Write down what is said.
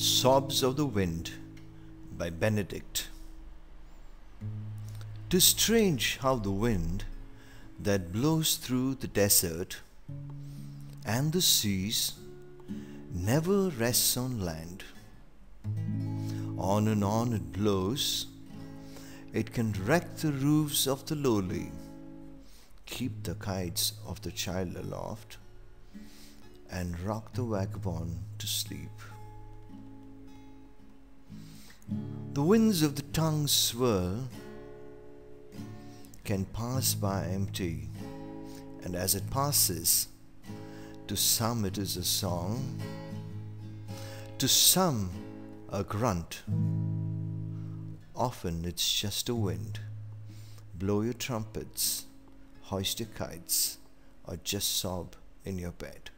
Sobs of the Wind by Benedict. Tis strange how the wind that blows through the desert and the seas never rests on land. On and on it blows, it can wreck the roofs of the lowly, keep the kites of the child aloft, and rock the vagabond to sleep. The winds of the tongue swirl, can pass by empty, and as it passes, to some it is a song, to some a grunt. Often it's just a wind. Blow your trumpets, hoist your kites, or just sob in your bed.